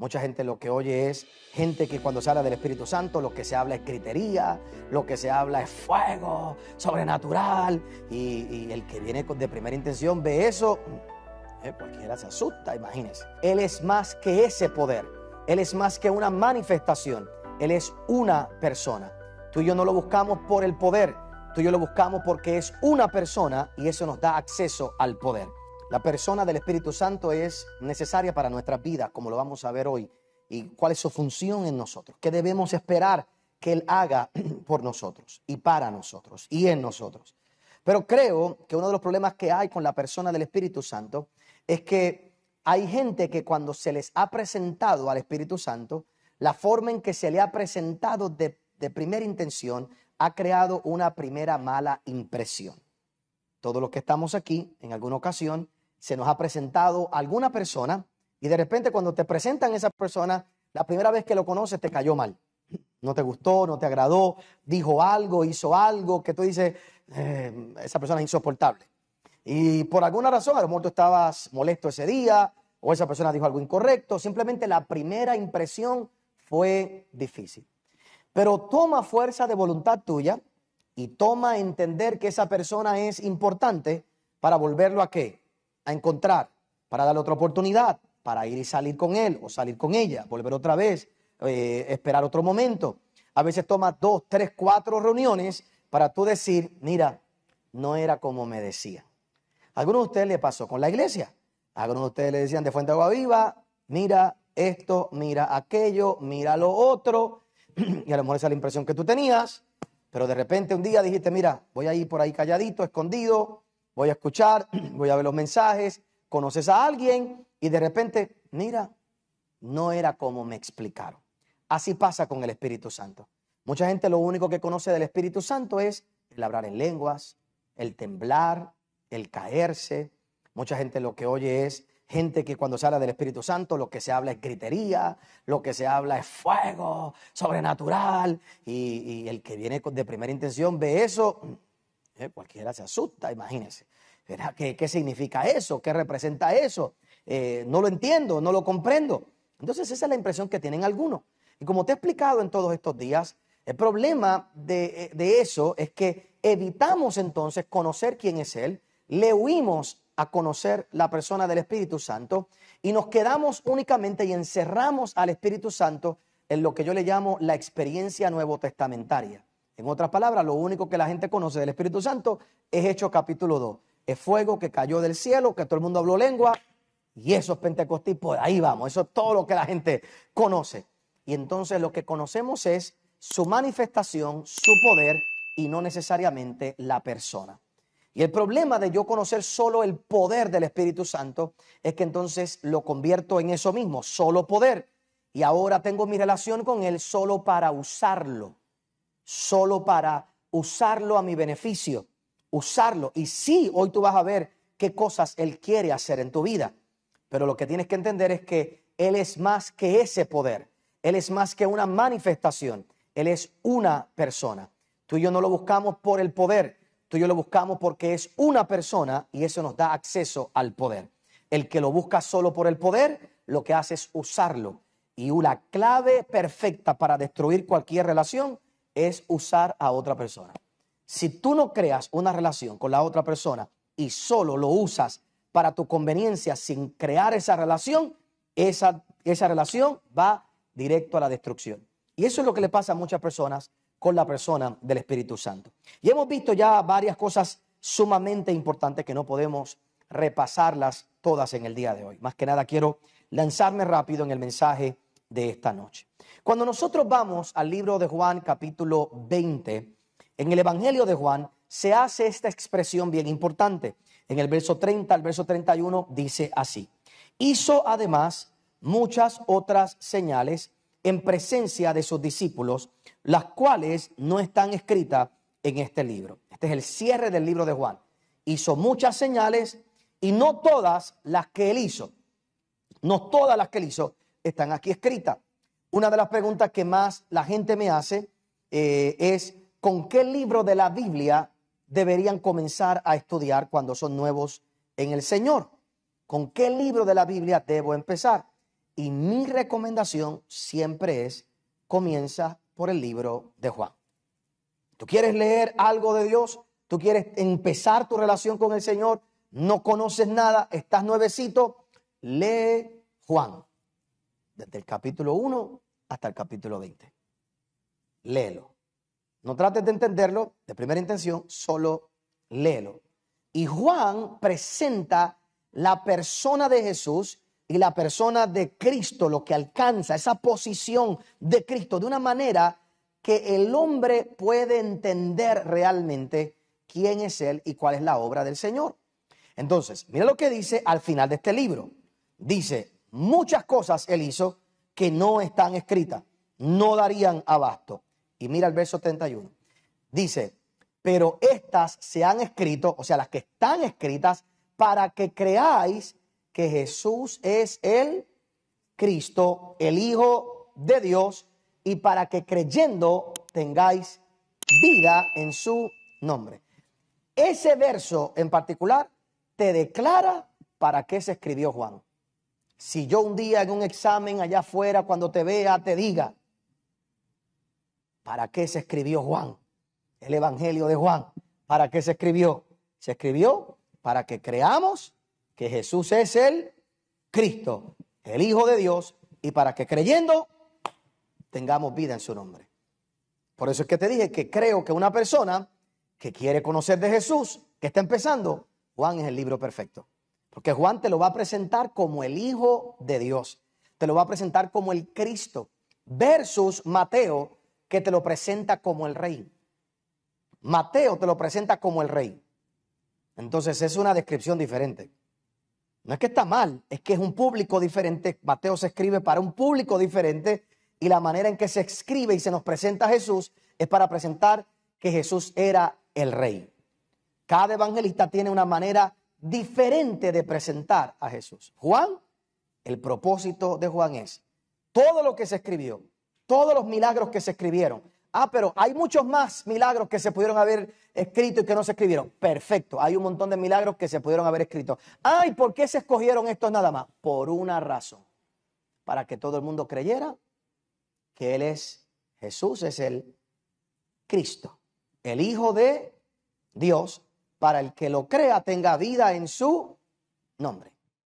Mucha gente lo que oye es gente que cuando se habla del Espíritu Santo lo que se habla es critería, lo que se habla es fuego, sobrenatural. Y, el que viene de primera intención ve eso, eh, cualquiera se asusta, imagínense. Él es más que ese poder, Él es más que una manifestación, Él es una persona. Tú y yo no lo buscamos por el poder, tú y yo lo buscamos porque es una persona y eso nos da acceso al poder. La persona del Espíritu Santo es necesaria para nuestra vida, como lo vamos a ver hoy, y cuál es su función en nosotros, qué debemos esperar que Él haga por nosotros y para nosotros y en nosotros. Pero creo que uno de los problemas que hay con la persona del Espíritu Santo es que hay gente que cuando se les ha presentado al Espíritu Santo, la forma en que se le ha presentado de, de primera intención ha creado una primera mala impresión. Todos los que estamos aquí, en alguna ocasión, se nos ha presentado alguna persona y de repente cuando te presentan esa persona, la primera vez que lo conoces te cayó mal. No te gustó, no te agradó, dijo algo, hizo algo que tú dices, eh, esa persona es insoportable. Y por alguna razón, a lo mejor tú estabas molesto ese día o esa persona dijo algo incorrecto, simplemente la primera impresión fue difícil. Pero toma fuerza de voluntad tuya y toma entender que esa persona es importante para volverlo a qué? A encontrar, para darle otra oportunidad, para ir y salir con él o salir con ella, volver otra vez, eh, esperar otro momento. A veces toma dos, tres, cuatro reuniones para tú decir, mira, no era como me decía. Algunos de ustedes le pasó con la iglesia. Algunos de ustedes le decían de Fuente Agua Viva, mira esto, mira aquello, mira lo otro. y a lo mejor esa es la impresión que tú tenías. Pero de repente un día dijiste, mira, voy a ir por ahí calladito, escondido, voy a escuchar, voy a ver los mensajes, conoces a alguien y de repente, mira, no era como me explicaron. Así pasa con el Espíritu Santo. Mucha gente lo único que conoce del Espíritu Santo es el hablar en lenguas, el temblar, el caerse. Mucha gente lo que oye es gente que cuando se habla del Espíritu Santo lo que se habla es gritería, lo que se habla es fuego, sobrenatural. Y, y el que viene de primera intención ve eso eh, cualquiera se asusta, imagínense. ¿Qué, ¿Qué, significa eso? ¿Qué representa eso? Eh, no lo entiendo, no lo comprendo. Entonces esa es la impresión que tienen algunos. Y como te he explicado en todos estos días, el problema de, eh, de eso es que evitamos entonces conocer quién es Él, le huimos a conocer la persona del Espíritu Santo y nos quedamos únicamente y encerramos al Espíritu Santo en lo que yo le llamo la experiencia nuevo testamentaria. En otras palabras, lo único que la gente conoce del Espíritu Santo es Hechos capítulo 2. Es fuego que cayó del cielo, que todo el mundo habló lengua, y eso es Pentecostés, pues ahí vamos, eso es todo lo que la gente conoce. Y entonces lo que conocemos es su manifestación, su poder, y no necesariamente la persona. Y el problema de yo conocer solo el poder del Espíritu Santo es que entonces lo convierto en eso mismo, solo poder. Y ahora tengo mi relación con Él solo para usarlo solo para usarlo a mi beneficio, usarlo. Y sí, hoy tú vas a ver qué cosas Él quiere hacer en tu vida. Pero lo que tienes que entender es que Él es más que ese poder. Él es más que una manifestación. Él es una persona. Tú y yo no lo buscamos por el poder. Tú y yo lo buscamos porque es una persona y eso nos da acceso al poder. El que lo busca solo por el poder, lo que hace es usarlo. Y una clave perfecta para destruir cualquier relación es usar a otra persona. Si tú no creas una relación con la otra persona y solo lo usas para tu conveniencia sin crear esa relación, esa, esa relación va directo a la destrucción. Y eso es lo que le pasa a muchas personas con la persona del Espíritu Santo. Y hemos visto ya varias cosas sumamente importantes que no podemos repasarlas todas en el día de hoy. Más que nada quiero lanzarme rápido en el mensaje de esta noche. Cuando nosotros vamos al libro de Juan capítulo 20, en el Evangelio de Juan se hace esta expresión bien importante. En el verso 30 al verso 31 dice así. Hizo además muchas otras señales en presencia de sus discípulos, las cuales no están escritas en este libro. Este es el cierre del libro de Juan. Hizo muchas señales y no todas las que él hizo, no todas las que él hizo están aquí escritas. Una de las preguntas que más la gente me hace eh, es, ¿con qué libro de la Biblia deberían comenzar a estudiar cuando son nuevos en el Señor? ¿Con qué libro de la Biblia debo empezar? Y mi recomendación siempre es, comienza por el libro de Juan. ¿Tú quieres leer algo de Dios? ¿Tú quieres empezar tu relación con el Señor? No conoces nada, estás nuevecito, lee Juan, desde el capítulo 1 hasta el capítulo 20. Léelo. No trates de entenderlo de primera intención, solo léelo. Y Juan presenta la persona de Jesús y la persona de Cristo, lo que alcanza, esa posición de Cristo, de una manera que el hombre puede entender realmente quién es Él y cuál es la obra del Señor. Entonces, mira lo que dice al final de este libro. Dice, muchas cosas Él hizo que no están escritas, no darían abasto. Y mira el verso 31. Dice, pero estas se han escrito, o sea, las que están escritas, para que creáis que Jesús es el Cristo, el Hijo de Dios, y para que creyendo tengáis vida en su nombre. Ese verso en particular te declara para qué se escribió Juan. Si yo un día en un examen allá afuera, cuando te vea, te diga, ¿para qué se escribió Juan? El Evangelio de Juan. ¿Para qué se escribió? Se escribió para que creamos que Jesús es el Cristo, el Hijo de Dios, y para que creyendo tengamos vida en su nombre. Por eso es que te dije que creo que una persona que quiere conocer de Jesús, que está empezando, Juan es el libro perfecto. Porque Juan te lo va a presentar como el Hijo de Dios. Te lo va a presentar como el Cristo. Versus Mateo, que te lo presenta como el Rey. Mateo te lo presenta como el Rey. Entonces es una descripción diferente. No es que está mal, es que es un público diferente. Mateo se escribe para un público diferente y la manera en que se escribe y se nos presenta Jesús es para presentar que Jesús era el rey. Cada evangelista tiene una manera diferente de presentar a Jesús. Juan, el propósito de Juan es todo lo que se escribió, todos los milagros que se escribieron. Ah, pero hay muchos más milagros que se pudieron haber escrito y que no se escribieron. Perfecto, hay un montón de milagros que se pudieron haber escrito. Ay, ¿por qué se escogieron estos nada más? Por una razón, para que todo el mundo creyera que Él es Jesús, es el Cristo, el Hijo de Dios, para el que lo crea tenga vida en su nombre.